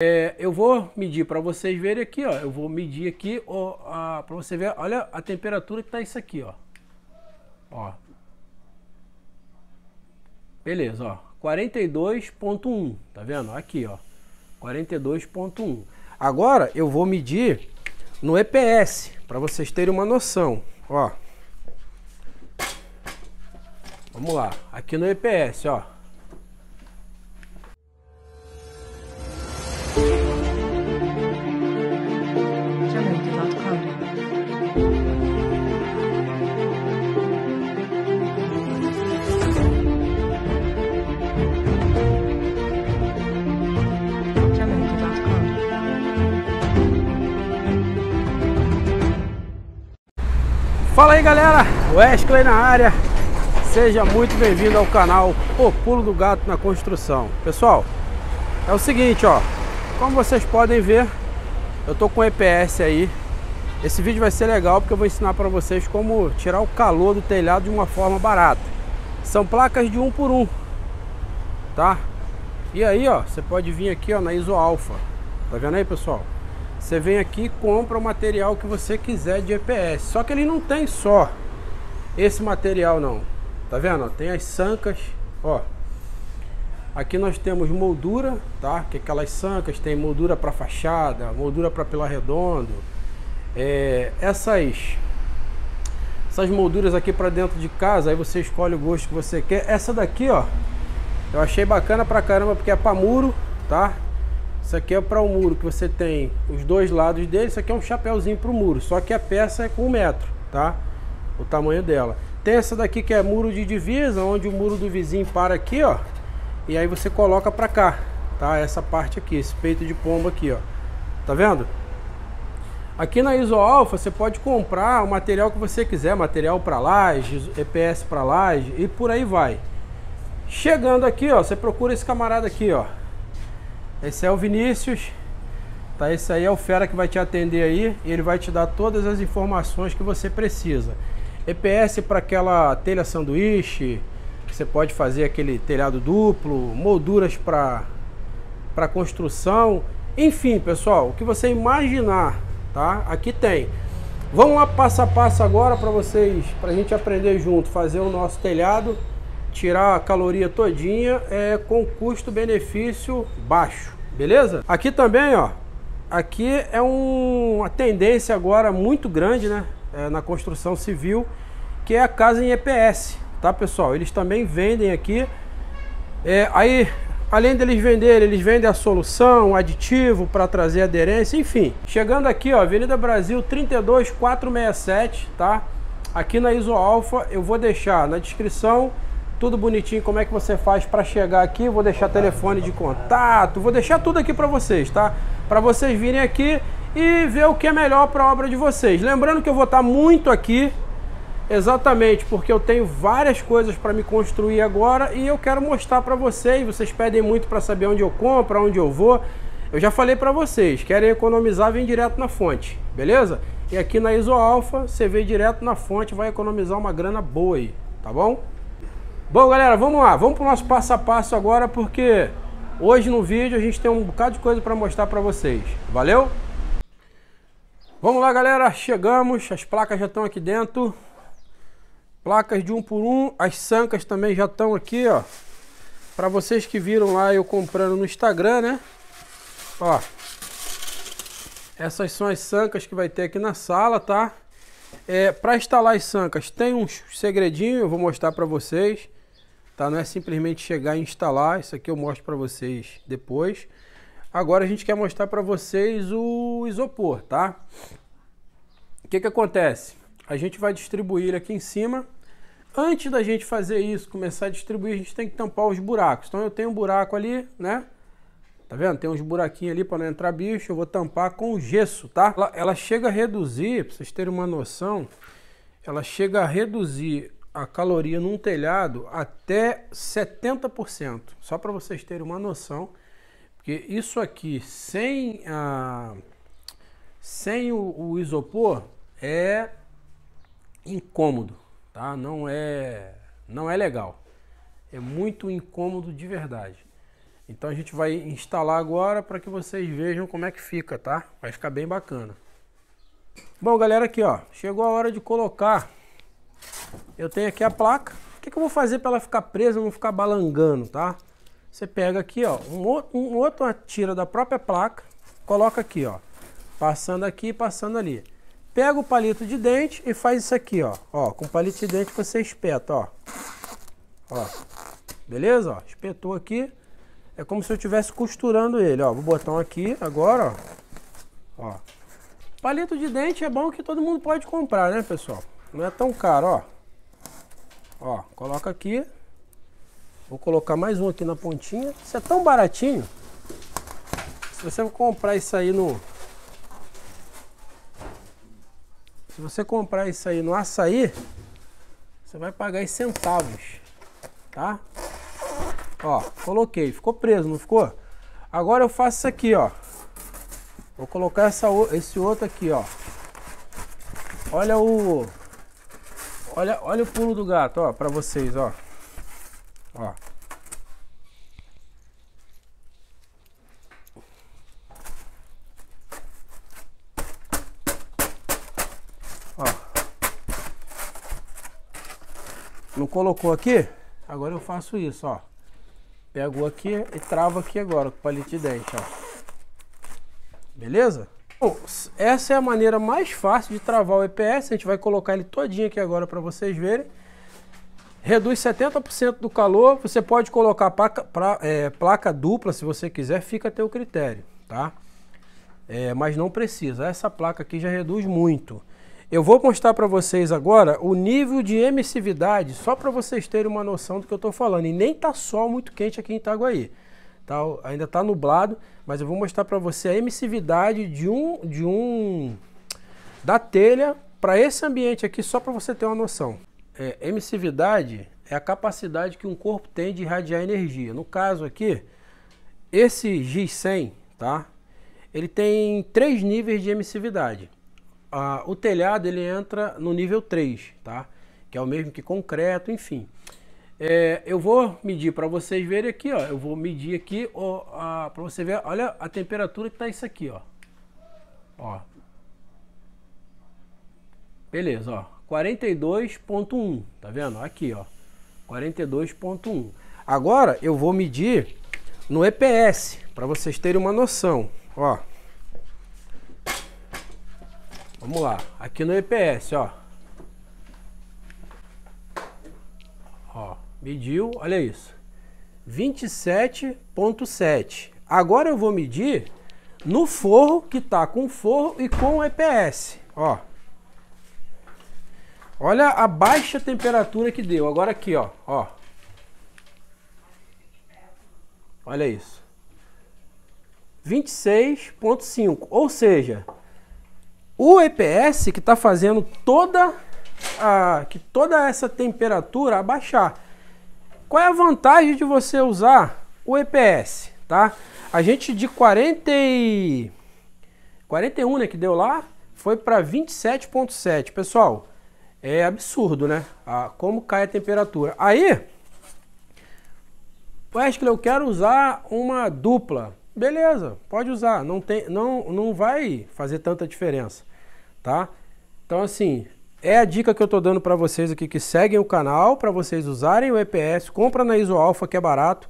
É, eu vou medir para vocês verem aqui, ó. Eu vou medir aqui, para você ver, olha a temperatura que tá isso aqui, ó. Ó. Beleza, ó. 42.1, tá vendo? Aqui, ó. 42.1. Agora eu vou medir no EPS, para vocês terem uma noção, ó. Vamos lá, aqui no EPS, ó. Fala aí galera, Wesley na área, seja muito bem-vindo ao canal O Pulo do Gato na Construção. Pessoal, é o seguinte ó, como vocês podem ver, eu tô com EPS aí. Esse vídeo vai ser legal porque eu vou ensinar para vocês como tirar o calor do telhado de uma forma barata. São placas de um por um, tá? E aí ó, você pode vir aqui ó na ISO Alpha, tá vendo aí pessoal? Você vem aqui e compra o material que você quiser de EPS. Só que ele não tem só esse material não. Tá vendo? Tem as sancas, ó. Aqui nós temos moldura, tá? Que é aquelas sancas tem moldura para fachada, moldura para pilar redondo. É, essas essas molduras aqui para dentro de casa, aí você escolhe o gosto que você quer. Essa daqui, ó, eu achei bacana pra caramba porque é para muro, tá? Isso aqui é para o muro que você tem os dois lados dele. Isso aqui é um chapéuzinho para o muro, só que a peça é com um metro, tá? O tamanho dela. Tem essa daqui que é muro de divisa, onde o muro do vizinho para aqui, ó. E aí você coloca para cá, tá? Essa parte aqui, esse peito de pombo aqui, ó. Tá vendo? Aqui na Isoalfa você pode comprar o material que você quiser, material para laje, EPS para laje e por aí vai. Chegando aqui, ó, você procura esse camarada aqui, ó. Esse é o Vinícius. Tá, esse aí é o fera que vai te atender aí ele vai te dar todas as informações que você precisa. EPS para aquela telha sanduíche, você pode fazer aquele telhado duplo, molduras para para construção, enfim, pessoal, o que você imaginar, tá? Aqui tem. Vamos lá passo a passo agora para vocês, para a gente aprender junto, fazer o nosso telhado tirar a caloria todinha é, com custo-benefício baixo, beleza? Aqui também, ó, aqui é um, uma tendência agora muito grande, né, é, na construção civil, que é a casa em EPS, tá pessoal? Eles também vendem aqui, é, aí além deles venderem, eles vendem a solução, aditivo para trazer aderência, enfim. Chegando aqui, ó, Avenida Brasil 32467, tá? Aqui na Iso Alfa, eu vou deixar na descrição tudo bonitinho, como é que você faz para chegar aqui, vou deixar telefone de contato, vou deixar tudo aqui para vocês, tá? Para vocês virem aqui e ver o que é melhor para a obra de vocês. Lembrando que eu vou estar muito aqui, exatamente porque eu tenho várias coisas para me construir agora e eu quero mostrar para vocês. Vocês pedem muito para saber onde eu compro, onde eu vou. Eu já falei para vocês, querem economizar, vem direto na fonte, beleza? E aqui na Isoalfa, você vem direto na fonte, vai economizar uma grana boa aí, tá bom? Bom, galera, vamos lá. Vamos para o nosso passo a passo agora, porque hoje no vídeo a gente tem um bocado de coisa para mostrar para vocês. Valeu? Vamos lá, galera. Chegamos. As placas já estão aqui dentro. Placas de um por um. As sancas também já estão aqui, ó. Para vocês que viram lá eu comprando no Instagram, né? Ó. Essas são as sancas que vai ter aqui na sala, tá? É, para instalar as sancas tem um segredinho, eu vou mostrar para vocês. Tá? Não é simplesmente chegar e instalar, isso aqui eu mostro para vocês depois. Agora a gente quer mostrar para vocês o isopor, tá? O que que acontece? A gente vai distribuir aqui em cima. Antes da gente fazer isso, começar a distribuir, a gente tem que tampar os buracos. Então eu tenho um buraco ali, né? Tá vendo? Tem uns buraquinhos ali para não entrar bicho. Eu vou tampar com gesso, tá? Ela, ela chega a reduzir, para vocês terem uma noção, ela chega a reduzir a caloria num telhado até 70%. Só para vocês terem uma noção, porque isso aqui sem a sem o, o isopor é incômodo, tá? Não é não é legal. É muito incômodo de verdade. Então a gente vai instalar agora para que vocês vejam como é que fica, tá? Vai ficar bem bacana. Bom, galera, aqui ó, chegou a hora de colocar. Eu tenho aqui a placa. O que, que eu vou fazer para ela ficar presa, não ficar balangando, tá? Você pega aqui, ó, um outro, um outro tira da própria placa, coloca aqui, ó, passando aqui, passando ali. Pega o palito de dente e faz isso aqui, ó, ó, com o palito de dente você espeta, ó, ó, beleza, ó, espetou aqui, é como se eu estivesse costurando ele, ó. Vou botar um aqui agora, ó. ó. Palito de dente é bom que todo mundo pode comprar, né, pessoal? Não é tão caro, ó. Ó, coloca aqui. Vou colocar mais um aqui na pontinha. Isso é tão baratinho. Se você comprar isso aí no... Se você comprar isso aí no açaí, você vai pagar em centavos, tá? Ó, coloquei. Ficou preso, não ficou? Agora eu faço isso aqui, ó. Vou colocar essa, esse outro aqui, ó. Olha o... Olha, olha o pulo do gato, ó, pra vocês, ó. Ó. Ó. Não colocou aqui? Agora eu faço isso, ó. Pego aqui e travo aqui agora com palito de dente, ó. Beleza? Bom, essa é a maneira mais fácil de travar o EPS. A gente vai colocar ele todinho aqui agora para vocês verem. Reduz 70% do calor. Você pode colocar placa, pra, é, placa dupla se você quiser, fica a teu critério, tá? É, mas não precisa. Essa placa aqui já reduz muito. Eu vou mostrar para vocês agora o nível de emissividade, só para vocês terem uma noção do que eu estou falando. E nem tá sol muito quente aqui em Itaguaí. Tá, ainda está nublado, mas eu vou mostrar para você a emissividade de um, de um da telha para esse ambiente aqui, só para você ter uma noção. É, emissividade é a capacidade que um corpo tem de irradiar energia. No caso aqui, esse G100, tá? Ele tem três níveis de emissividade ah, o telhado ele entra no nível 3, tá? Que é o mesmo que concreto, enfim. É, eu vou medir para vocês verem aqui, ó. Eu vou medir aqui, para você ver, olha a temperatura que tá isso aqui, ó. Ó. Beleza, ó. 42.1, tá vendo? Aqui, ó. 42.1. Agora eu vou medir no EPS, para vocês terem uma noção, ó. Vamos lá, aqui no EPS, ó. Ó, mediu, olha isso. 27.7. Agora eu vou medir no forro que tá com forro e com EPS, ó. Olha a baixa temperatura que deu. Agora aqui, ó, ó. Olha isso. 26.5, ou seja, o EPS que está fazendo toda a, que toda essa temperatura abaixar. Qual é a vantagem de você usar o EPS, tá? A gente de 40 e 41, né, que deu lá, foi para 27.7. Pessoal, é absurdo, né? Ah, como cai a temperatura. Aí, Wesley, eu quero usar uma dupla. Beleza, pode usar, não, tem, não, não vai fazer tanta diferença, tá? Então assim, é a dica que eu tô dando para vocês aqui que seguem o canal, para vocês usarem o EPS, compra na Isoalfa que é barato.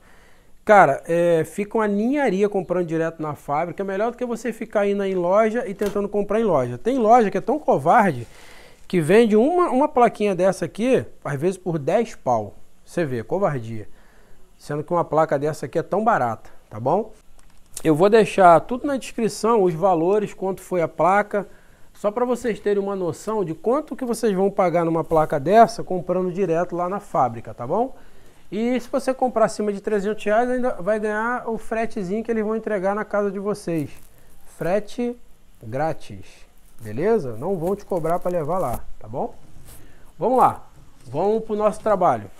Cara, é, fica uma ninharia comprando direto na fábrica, é melhor do que você ficar indo em loja e tentando comprar em loja. Tem loja que é tão covarde que vende uma, uma plaquinha dessa aqui, às vezes por 10 pau. Você vê, covardia. Sendo que uma placa dessa aqui é tão barata, tá bom? Eu vou deixar tudo na descrição, os valores, quanto foi a placa, só para vocês terem uma noção de quanto que vocês vão pagar numa placa dessa comprando direto lá na fábrica, tá bom? E se você comprar acima de 300 reais, ainda vai ganhar o fretezinho que eles vão entregar na casa de vocês. Frete grátis, beleza? Não vão te cobrar para levar lá, tá bom? Vamos lá, vamos para o nosso trabalho.